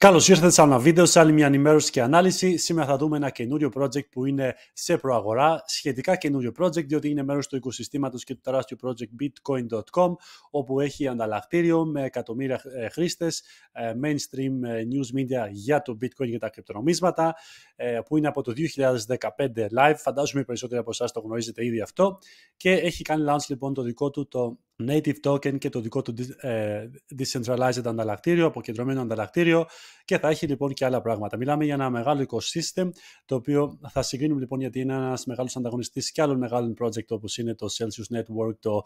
Καλώς ήρθατε σε ένα βίντεο, σε άλλη μια ενημέρωση και ανάλυση. Σήμερα θα δούμε ένα καινούριο project που είναι σε προαγορά, σχετικά καινούριο project, διότι είναι μέρος του οικοσυστήματος και του τεράστιου project bitcoin.com, όπου έχει ανταλλακτήριο με εκατομμύρια ε, χρήστες, ε, mainstream ε, news media για το bitcoin και τα κρυπτονομίσματα, που είναι από το 2015 live. Φαντάζομαι οι περισσότεροι από εσάς το γνωρίζετε ήδη αυτό. Και έχει κάνει launch λοιπόν το δικό του το native token και το δικό του decentralized ανταλλακτήριο, αποκεντρωμένο ανταλλακτήριο και θα έχει λοιπόν και άλλα πράγματα. Μιλάμε για ένα μεγάλο ecosystem το οποίο θα συγκρίνουμε λοιπόν γιατί είναι ένας μεγάλος ανταγωνιστής και άλλων μεγάλων project όπως είναι το Celsius Network, το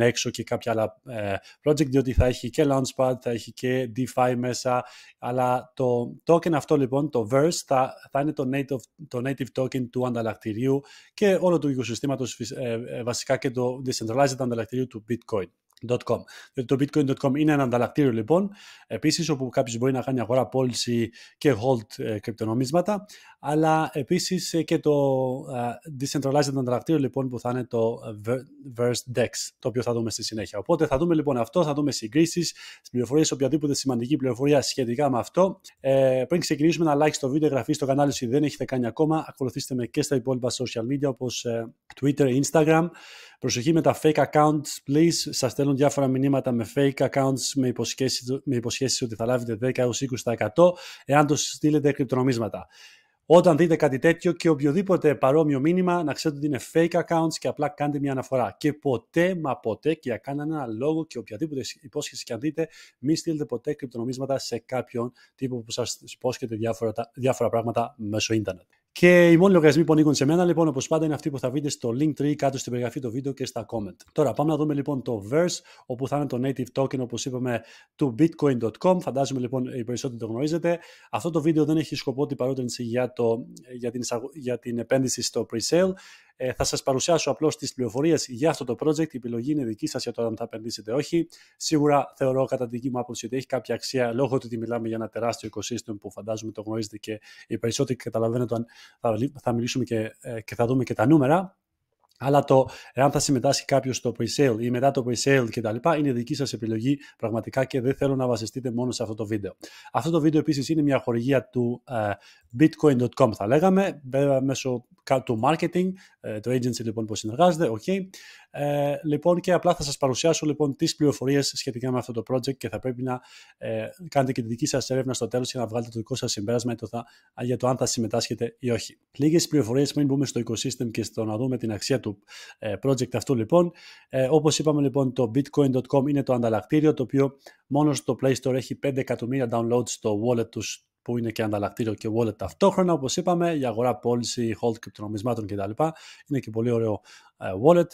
Nexo και κάποια άλλα ε, project διότι θα έχει και Launchpad, θα έχει και DeFi μέσα αλλά το token αυτό λοιπόν, το Verse θα, θα είναι το native, το native token του ανταλλακτηρίου και όλο του οικοσυστήματος ε, ε, βασικά και το decentralized ανταλλακτηρίου του Bitcoin. .com. Το bitcoin.com είναι ένα ανταλλακτήριο λοιπόν, επίσης όπου κάποιος μπορεί να κάνει αγορά πώληση και hold ε, κρυπτονομίσματα, αλλά επίσης ε, και το uh, decentralized ανταλλακτήριο λοιπόν που θα είναι το Verse Dex, το οποίο θα δούμε στη συνέχεια. Οπότε θα δούμε λοιπόν αυτό, θα δούμε συγκρίσεις, πληροφορίες, οποιαδήποτε σημαντική πληροφορία σχετικά με αυτό. Ε, πριν ξεκινήσουμε ένα like στο βίντεο, εγγραφή στο κανάλι σου δεν έχετε κάνει ακόμα, ακολουθήστε με και στα υπόλοιπα social media όπως ε, Twitter, Instagram, Προσοχή με τα fake accounts, please. Σας στέλνουν διάφορα μηνύματα με fake accounts με υποσχέσεις με υποσχέσεις ότι θα λάβετε 10 20% εάν το στείλετε κρυπτονομίσματα. Όταν δείτε κάτι τέτοιο και οποιοδήποτε παρόμοιο μήνυμα, να ξέρετε ότι είναι fake accounts και απλά κάντε μια αναφορά. Και ποτέ, μα ποτέ, και για κανένα λόγο και οποιαδήποτε υπόσχεση και αν δείτε, μην στείλετε ποτέ κρυπτονομίσματα σε κάποιον τύπο που σας υπόσχεται διάφορα, διάφορα πράγματα μέσω ίντερνετ. Και οι μόνοι λογαριασμοί που ανοίγουν σε μένα, λοιπόν, όπως πάντα, είναι αυτοί που θα βρείτε στο link tree κάτω στην περιγραφή του βίντεο και στα comment. Τώρα, πάμε να δούμε λοιπόν το Verse, όπου θα είναι το native token, όπως είπαμε, του bitcoin.com. Φαντάζομαι λοιπόν οι περισσότεροι το γνωρίζετε. Αυτό το βίντεο δεν έχει σκοπό την παρότρινση για, το, για, την, για την επένδυση στο pre-sale. Ε, θα σας παρουσιάσω απλώς τις πληροφορίες για αυτό το project. Η επιλογή είναι δική σας για το αν θα επενδύσετε όχι. Σίγουρα θεωρώ κατά τη δική μου άποψη ότι έχει κάποια αξία λόγω του ότι μιλάμε για ένα τεράστιο ecosystem που φαντάζομαι το γνωρίζετε και οι περισσότεροι καταλαβαίνετε αν θα, θα μιλήσουμε και, ε, και θα δούμε και τα νούμερα. Αλλά το εάν θα συμμετάσχει κάποιος στο pre-sale ή μετά το pre-sale κτλ. είναι δική σας επιλογή πραγματικά και δεν θέλω να βασιστείτε μόνο σε αυτό το βίντεο. Αυτό το βίντεο επίσης είναι μια χορηγία του uh, bitcoin.com θα λέγαμε, μέσω του marketing, ε, το agency λοιπόν που συνεργάζεται, ok. Ε, λοιπόν και απλά θα σας παρουσιάσω λοιπόν τις πληροφορίες σχετικά με αυτό το project και θα πρέπει να ε, κάνετε και τη δική σας έρευνα στο τέλος για να βγάλετε το δικό σας συμπέρασμα για το, θα, για το αν θα συμμετάσχετε ή όχι. Λίγες πληροφορίες πριν μπούμε στο ecosystem και στο να δούμε την αξία του ε, project αυτού λοιπόν. Ε, όπως είπαμε λοιπόν το bitcoin.com είναι το ανταλλακτήριο το οποίο μόνος στο Play Store έχει 5 εκατομμύρια downloads στο wallet τους που είναι και ανταλλακτήριο και wallet ταυτόχρονα, όπως είπαμε, για αγορά, πώληση, hold κρυπτονομισμάτων κτλ. Είναι και πολύ ωραίο ε, wallet,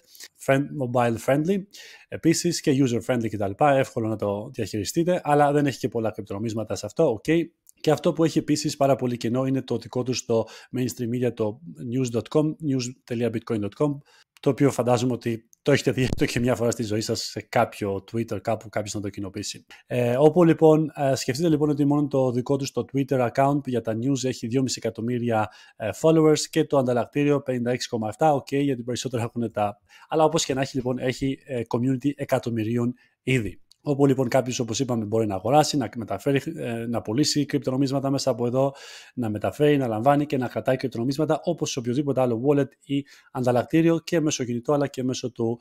friend, mobile friendly, επίσης και user friendly κτλ. Εύκολο να το διαχειριστείτε, αλλά δεν έχει και πολλά κρυπτονομίσματα σε αυτό, ok. Και αυτό που έχει επίσης πάρα πολύ κοινό είναι το δικό τους στο mainstream media, το news.com, news.bitcoin.com, το οποίο φαντάζομαι ότι το έχετε δει το και μια φορά στη ζωή σας σε κάποιο Twitter, κάπου κάποιος να το κοινοποιήσει. Ε, όπου λοιπόν, ε, σκεφτείτε λοιπόν ότι μόνο το δικό τους το Twitter account για τα news έχει 2,5 εκατομμύρια ε, followers και το ανταλλακτήριο 56,7, ok, γιατί περισσότερο έχουν τα... Αλλά όπως και να έχει λοιπόν, έχει ε, community εκατομμυρίων ήδη. Όπου λοιπόν κάποιος, όπως είπαμε, μπορεί να αγοράσει, να, μεταφέρει, ε, να πουλήσει κρυπτονομίσματα μέσα από εδώ, να μεταφέρει, να λαμβάνει και να κρατάει κρυπτονομίσματα όπως σε οποιοδήποτε άλλο wallet ή ανταλλακτήριο και μέσω κινητό αλλά και μέσω του,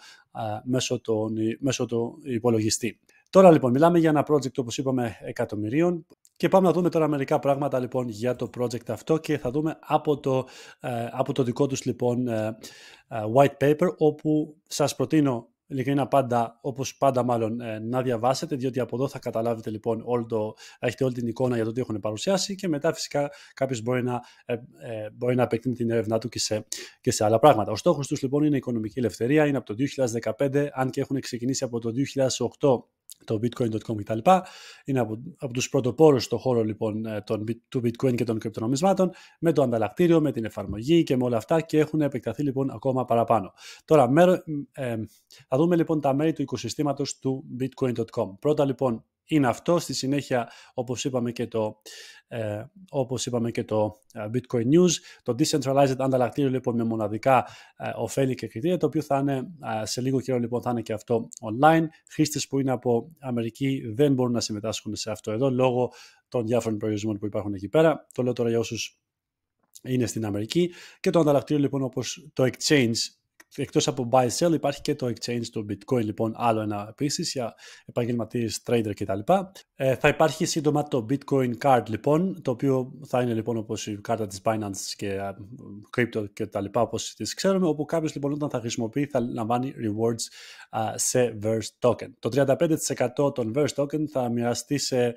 μέσω τον, μέσω του υπολογιστή. Τώρα λοιπόν μιλάμε για ένα project όπως είπαμε εκατομμυρίων και πάμε να δούμε τώρα μερικά πράγματα λοιπόν για το project αυτό και θα δούμε από το, ε, από το δικό τους λοιπόν ε, white paper όπου σας προτείνω ειλικρινά πάντα, όπως πάντα μάλλον, ε, να διαβάσετε, διότι από εδώ θα καταλάβετε λοιπόν όλο το, έχετε όλη την εικόνα για το τι έχουν παρουσιάσει και μετά φυσικά κάποιος μπορεί να, ε, ε, μπορεί να επεκτείνει την έρευνά του και σε, και σε άλλα πράγματα. Ο στόχος τους λοιπόν είναι η οικονομική ελευθερία, είναι από το 2015, αν και έχουν ξεκινήσει από το 2008 το bitcoin.com κτλ. Είναι από, από τους πρωτοπόρους στο χώρο λοιπόν ε, των, του bitcoin και των κρυπτονομισμάτων με το ανταλλακτήριο, με την εφαρμογή και με όλα αυτά και έχουν επεκταθεί λοιπόν ακόμα παραπάνω. Τώρα μέρο, ε, θα δούμε λοιπόν τα μέρη του οικοσυστήματος του bitcoin.com. Πρώτα λοιπόν είναι αυτό. Στη συνέχεια, όπως είπαμε και το, ε, όπως είπαμε και το ε, Bitcoin News, το Decentralized ανταλλακτήριο λοιπόν με μοναδικά ε, ωφέλη και κριτήρια, το οποίο θα είναι ε, σε λίγο καιρό λοιπόν θα είναι και αυτό online. Χρήστες που είναι από Αμερική δεν μπορούν να συμμετάσχουν σε αυτό εδώ λόγω των διάφορων προορισμών που υπάρχουν εκεί πέρα. Το λέω τώρα για όσους είναι στην Αμερική και το ανταλλακτήριο λοιπόν όπως το exchange εκτός από buy sell υπάρχει και το exchange του bitcoin λοιπόν άλλο ένα επίσης για επαγγελματίες trader κτλ. Ε, θα υπάρχει σύντομα το bitcoin card λοιπόν το οποίο θα είναι λοιπόν όπως η κάρτα της Binance και uh, crypto και τα λοιπά όπως τις ξέρουμε όπου κάποιος λοιπόν όταν θα χρησιμοποιεί θα λαμβάνει rewards uh, σε Verse token. Το 35% των Verse token θα μοιραστεί, σε,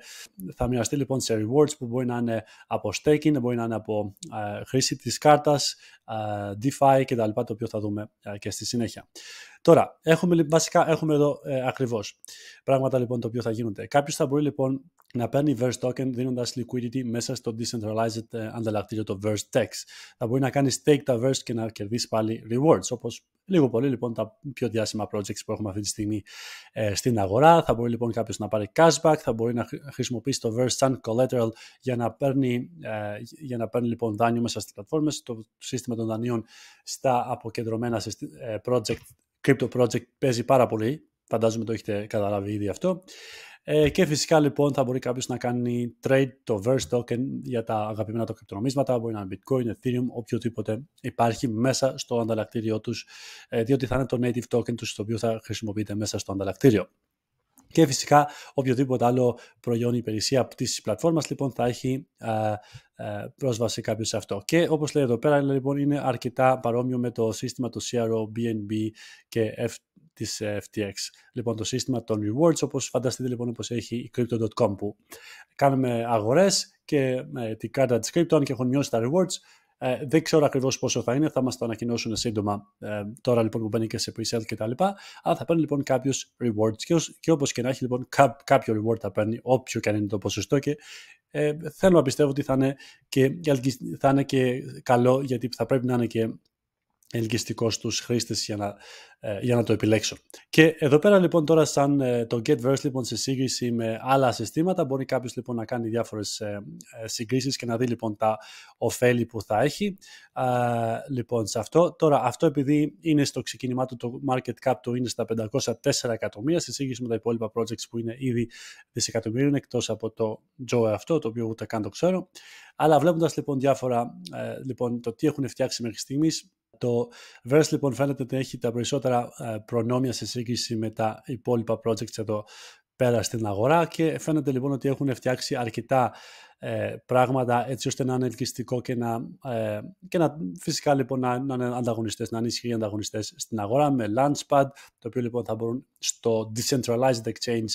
θα μοιραστεί λοιπόν σε rewards που μπορεί να είναι από staking, μπορεί να είναι από uh, χρήση της κάρτας, DeFi και τα λοιπά, το οποίο θα δούμε και στη συνέχεια. Τώρα, έχουμε, βασικά έχουμε εδώ ε, ακριβώς πράγματα λοιπόν το οποίο θα γίνονται. Κάποιος θα μπορεί λοιπόν να παίρνει Verse Token δίνοντας liquidity μέσα στο decentralized ε, ανταλλακτήριο το Verse Tex. Θα μπορεί να κάνει stake τα Verse και να κερδίσει πάλι rewards, όπως λίγο πολύ λοιπόν τα πιο διάσημα projects που έχουμε αυτή τη στιγμή ε, στην αγορά. Θα μπορεί λοιπόν κάποιος να πάρει cashback, θα μπορεί να χρησιμοποιήσει το Verse σαν collateral για να παίρνει, ε, για να παίρνει λοιπόν δάνειο μέσα στις πλατφόρμες. Το σύστημα των δανείων στα αποκεντρωμένα ε, project, crypto project παίζει πάρα πολύ. Φαντάζομαι το έχετε καταλάβει ήδη αυτό. Ε, και φυσικά λοιπόν θα μπορεί κάποιος να κάνει trade το Verse token για τα αγαπημένα του κρυπτονομίσματα, μπορεί να είναι Bitcoin, Ethereum, οποιοδήποτε υπάρχει μέσα στο ανταλλακτήριό τους, ε, διότι θα είναι το native token τους, το οποίο θα χρησιμοποιείται μέσα στο ανταλλακτήριο. Και φυσικά οποιοδήποτε άλλο προϊόν ή υπηρεσία από της πλατφόρμας λοιπόν θα έχει α, πρόσβαση κάποιο σε αυτό. Και όπως λέει εδώ πέρα λοιπόν είναι αρκετά παρόμοιο με το σύστημα του CRO, BNB και F, της ε, FTX. Λοιπόν, το σύστημα των rewards, όπως φανταστείτε λοιπόν όπως έχει η Crypto.com που κάνουμε αγορές και με την κάρτα της Crypto, αν και έχουν μειώσει τα rewards, ε, δεν ξέρω ακριβώς πόσο θα είναι, θα μας το ανακοινώσουν σύντομα ε, τώρα λοιπόν που μπαίνει και σε pre-sale και τα λοιπά, αλλά θα παίρνει λοιπόν κάποιου rewards και, και όπως και να έχει λοιπόν κάποιο reward θα παίρνει, όποιο και αν είναι το ποσοστό και ε, θέλω να πιστεύω ότι θα είναι, και, θα είναι και καλό γιατί θα πρέπει να είναι και ελκυστικός στους χρήστες για να, ε, για να το επιλέξω. Και εδώ πέρα λοιπόν τώρα σαν ε, το GetVerse λοιπόν σε σύγκριση με άλλα συστήματα μπορεί κάποιος λοιπόν να κάνει διάφορες ε, ε συγκρίσεις και να δει λοιπόν τα ωφέλη που θα έχει λοιπόν σε αυτό. Τώρα αυτό επειδή είναι στο ξεκίνημά του το market cap του είναι στα 504 εκατομμύρια σε σύγκριση με τα υπόλοιπα projects που είναι ήδη δισεκατομμύριων εκτός από το Joe αυτό το οποίο ούτε καν το ξέρω. Αλλά βλέποντας λοιπόν διάφορα λοιπόν το τι έχουν φτιάξει μέχρι στιγμής το Verse λοιπόν φαίνεται ότι έχει τα περισσότερα ε, προνόμια σε σύγκριση με τα υπόλοιπα projects εδώ πέρα στην αγορά και φαίνεται λοιπόν ότι έχουν φτιάξει αρκετά ε, πράγματα έτσι ώστε να είναι ελκυστικό και να, ε, και να φυσικά λοιπόν να, να είναι ανταγωνιστές, να είναι ισχυροί ανταγωνιστές στην αγορά με Launchpad, το οποίο λοιπόν θα μπορούν στο Decentralized Exchange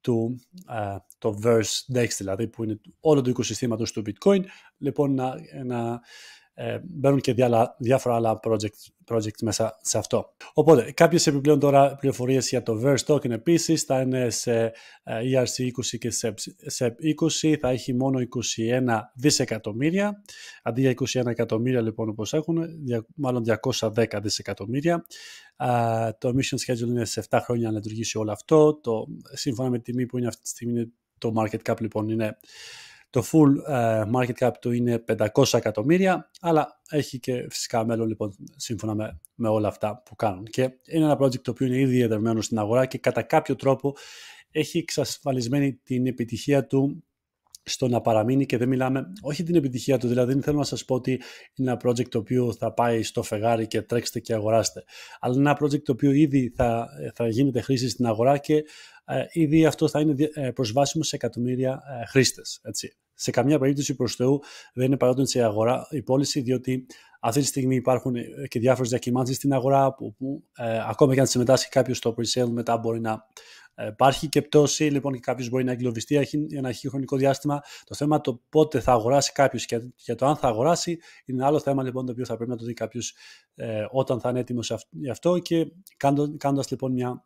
του ε, το Verse Dex δηλαδή που είναι όλο το οικοσυστήματος του Bitcoin λοιπόν να, να ε, μπαίνουν και διάφορα άλλα project, project μέσα σε αυτό. Οπότε, κάποιες επιπλέον τώρα πληροφορίες για το Verse Token επίσης θα είναι σε ERC20 και σε SEP20, θα έχει μόνο 21 δισεκατομμύρια, αντί για 21 εκατομμύρια λοιπόν όπως έχουν, μάλλον 210 δισεκατομμύρια. το emission schedule είναι σε 7 χρόνια να λειτουργήσει όλο αυτό, το, σύμφωνα με τη τιμή που είναι αυτή τη στιγμή το market cap λοιπόν είναι το full uh, market cap του είναι 500 εκατομμύρια, αλλά έχει και φυσικά μέλλον λοιπόν σύμφωνα με, με όλα αυτά που κάνουν. Και είναι ένα project το οποίο είναι ήδη εδερμένο στην αγορά και κατά κάποιο τρόπο έχει εξασφαλισμένη την επιτυχία του στο να παραμείνει και δεν μιλάμε, όχι την επιτυχία του, δηλαδή δεν θέλω να σας πω ότι είναι ένα project το οποίο θα πάει στο φεγάρι και τρέξτε και αγοράστε, αλλά είναι ένα project το οποίο ήδη θα, θα γίνεται χρήση στην αγορά και ε, ήδη αυτό θα είναι ε, προσβάσιμο σε εκατομμύρια ε, χρήστες. Έτσι. Σε καμία περίπτωση προς Θεού δεν είναι παρόντων σε αγορά η πώληση, διότι αυτή τη στιγμή υπάρχουν και διάφορες διακυμάνσεις στην αγορά που, που ακόμα και αν συμμετάσχει κάποιος στο pre-sale μετά μπορεί να υπάρχει και πτώση, λοιπόν και κάποιος μπορεί να εγκλωβιστεί για ένα χρονικό διάστημα. Το θέμα το πότε θα αγοράσει κάποιος και για το αν θα αγοράσει είναι ένα άλλο θέμα λοιπόν το οποίο θα πρέπει να το δει κάποιος όταν θα είναι έτοιμος γι' αυτό και κάνοντας λοιπόν μια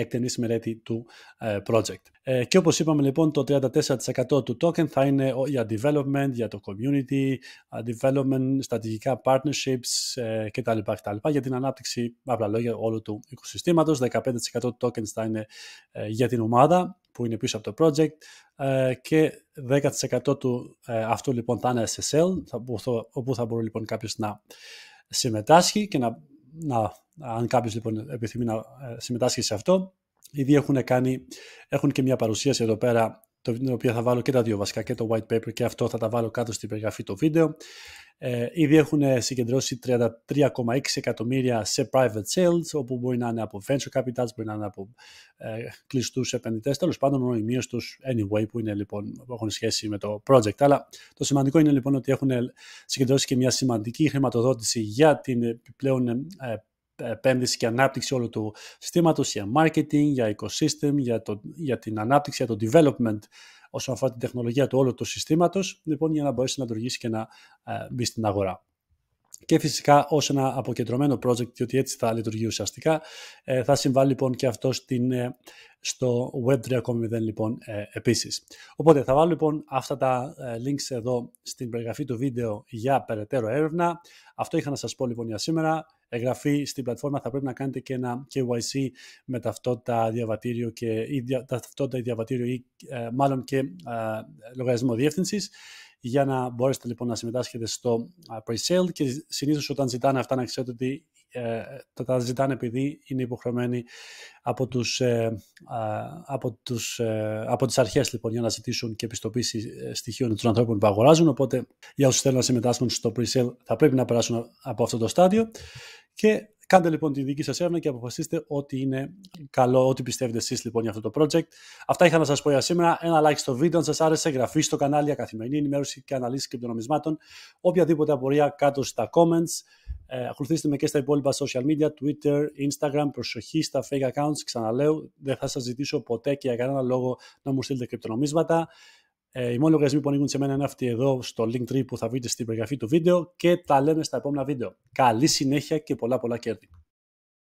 εκτενής μελέτη του ε, project. Ε, και όπως είπαμε λοιπόν το 34% του token θα είναι για development, για το community, development, στρατηγικά partnerships ε, κτλ, κτλ. για την ανάπτυξη, απλά λόγια, όλου του οικοσυστήματος. 15% του tokens θα είναι για την ομάδα που είναι πίσω από το project ε, και 10% του ε, αυτού λοιπόν θα είναι σε sell, όπου θα μπορεί λοιπόν κάποιος να συμμετάσχει και να, να αν κάποιος λοιπόν επιθυμεί να συμμετάσχει σε αυτό. Ήδη έχουν, κάνει, έχουν και μια παρουσίαση εδώ πέρα την οποία θα βάλω και τα δύο βασικά και το white paper και αυτό θα τα βάλω κάτω στην περιγραφή το βίντεο. Ε, ήδη έχουν συγκεντρώσει 33,6 εκατομμύρια σε private sales, όπου μπορεί να είναι από venture capitals, μπορεί να είναι από ε, κλειστούς επενδυτές, τέλος πάντων νοημίως τους anyway που, είναι, λοιπόν, που έχουν σχέση με το project. Αλλά το σημαντικό είναι λοιπόν ότι έχουν συγκεντρώσει και μια σημαντική χρηματοδότηση για την επιπλέον ε, επένδυση και ανάπτυξη όλου του συστήματος, για marketing, για ecosystem, για, το, για την ανάπτυξη, για το development όσον αφορά την τεχνολογία του όλου του συστήματος, λοιπόν, για να μπορέσει να λειτουργήσει και να ε, μπει στην αγορά. Και φυσικά ως ένα αποκεντρωμένο project, διότι έτσι θα λειτουργεί ουσιαστικά, ε, θα συμβάλλει λοιπόν και αυτό στην, ε, στο Web 3.0 λοιπόν ε, επίσης. Οπότε θα βάλω λοιπόν αυτά τα links εδώ στην περιγραφή του βίντεο για περαιτέρω έρευνα. Αυτό είχα να σας πω λοιπόν για σήμερα εγγραφή στην πλατφόρμα θα πρέπει να κάνετε και ένα KYC με ταυτότητα διαβατήριο και ή ταυτότητα διαβατήριο ή ε, μάλλον και ε, λογαριασμό διεύθυνσης για να μπορέσετε λοιπόν να συμμετάσχετε στο pre-sale. Και συνήθως όταν ζητάνε αυτά να ξέρετε ότι ε, τα ζητάνε επειδή είναι υποχρεωμένοι από, τους, ε, από, τους, ε, από τις αρχές λοιπόν για να ζητήσουν και επιστοποίηση στοιχείων των ανθρώπων που αγοράζουν. Οπότε για όσους θέλουν να συμμετάσχουν στο pre-sale θα πρέπει να περάσουν από αυτό το στάδιο και κάντε λοιπόν τη δική σας έρευνα και αποφασίστε ότι είναι καλό, ό,τι πιστεύετε εσείς λοιπόν για αυτό το project. Αυτά είχα να σας πω για σήμερα. Ένα like στο βίντεο αν σας άρεσε, εγγραφή στο κανάλι για καθημερινή ενημέρωση και αναλύσεις κρυπτονομισμάτων. Οποιαδήποτε απορία κάτω στα comments. Ε, ακολουθήστε με και στα υπόλοιπα social media, Twitter, Instagram, προσοχή στα fake accounts. Ξαναλέω, δεν θα σας ζητήσω ποτέ και για κανένα λόγο να μου στείλετε κρυπτονομίσματα. Ε, οι μόνοι λογαριασμοί που ανοίγουν σε μένα είναι αυτοί εδώ στο link tree που θα βρείτε στην περιγραφή του βίντεο και τα λέμε στα επόμενα βίντεο. Καλή συνέχεια και πολλά πολλά κέρδη.